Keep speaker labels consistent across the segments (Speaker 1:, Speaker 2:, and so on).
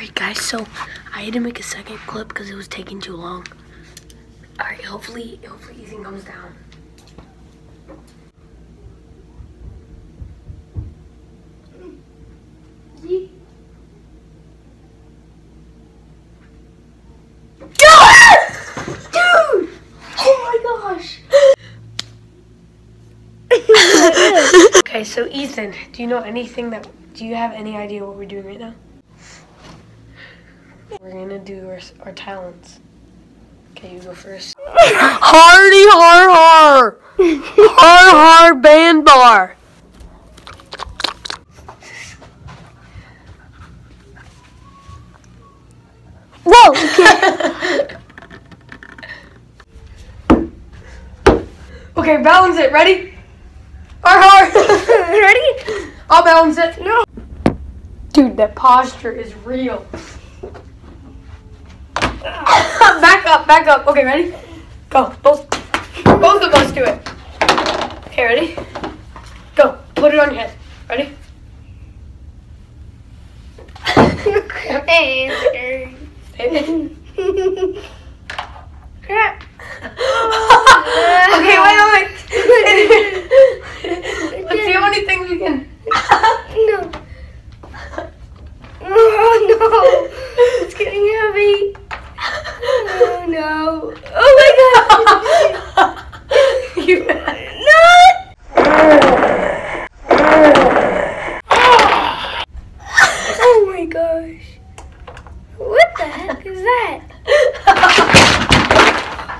Speaker 1: Alright guys, so I had to make a second clip because it was taking too long. Alright, hopefully hopefully Ethan comes down. Dude! Oh my gosh! okay, so Ethan, do you know anything that do you have any idea what we're doing right now? We're gonna do our, our talents. Okay, you go first. Hardy har har! har har band bar! Whoa! Okay. okay, balance it. Ready? Har har! Ready? I'll balance it. No. Dude, that posture is real. back up, back up. Okay, ready? Go. Both both of us do it. Okay, ready? Go. Put it on your head. Ready? okay, wait, wait, wait. Let's see how many things we can.
Speaker 2: No. Oh no. It's getting heavy. Oh no. Oh my god.
Speaker 1: you,
Speaker 2: Oh my gosh. What the heck is that?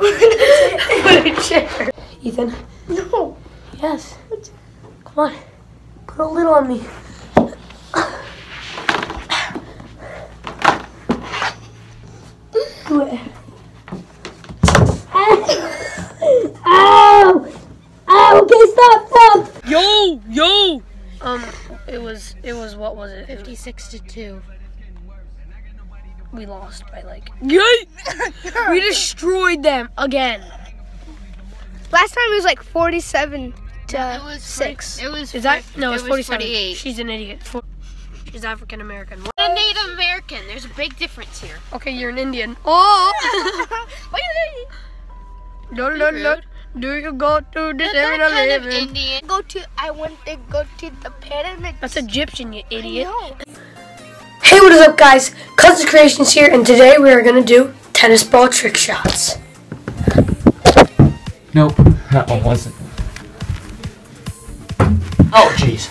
Speaker 1: Put a chair. Ethan.
Speaker 2: No.
Speaker 1: Yes. Come on. Put a little on me. Do it. Ow! Ow! Okay, stop, stop. Yo, yo. Um, it was, it was, what was it? It
Speaker 2: 56 to 2.
Speaker 1: We lost by like. We destroyed them again.
Speaker 2: Last time it was like 47 to
Speaker 3: It was
Speaker 2: 6.
Speaker 3: It was.
Speaker 1: Is that no?
Speaker 3: it
Speaker 1: It's
Speaker 3: was
Speaker 1: forty-seven.
Speaker 3: 48.
Speaker 1: She's an idiot. For- She's African American.
Speaker 3: a Native American. There's a big difference here.
Speaker 1: Okay, you're an Indian. Oh!
Speaker 3: Wait,
Speaker 1: do, you go to the
Speaker 3: Not that kind of
Speaker 1: 7-Eleven?
Speaker 3: Indian.
Speaker 2: Go to, I want to go to the pyramids.
Speaker 1: That's Egyptian, you idiot. Hey, what is up, guys? Cousins Creations here, and today we are gonna do tennis ball trick shots.
Speaker 4: Nope, that one wasn't. Oh, jeez.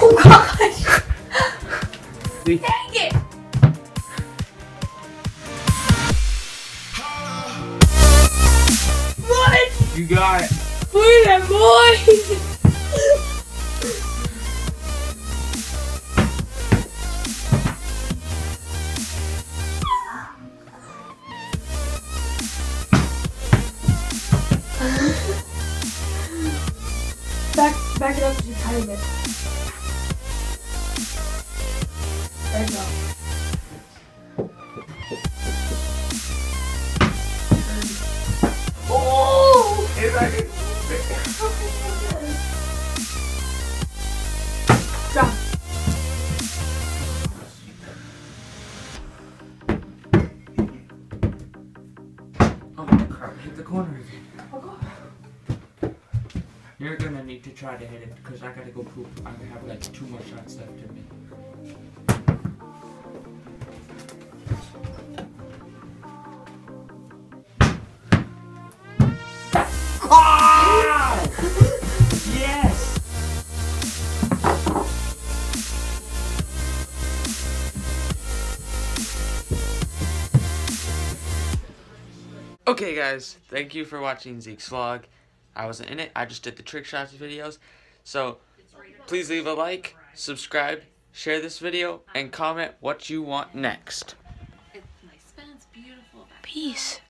Speaker 1: Oh gosh!
Speaker 4: We-
Speaker 1: What?
Speaker 4: You got it.
Speaker 1: Wait a boy! back, it up just a tiny bit. There you go. Oh!
Speaker 4: Oh, crap. Hit the corner again. Oh, You're gonna need to try to hit it because I gotta go poop. I have like two more shots left in me. Ah! Yes! Okay guys, thank you for watching Zeke's vlog. I wasn't in it, I just did the trick shots videos. So please leave a like, subscribe, share this video, and comment what you want next.
Speaker 1: Peace.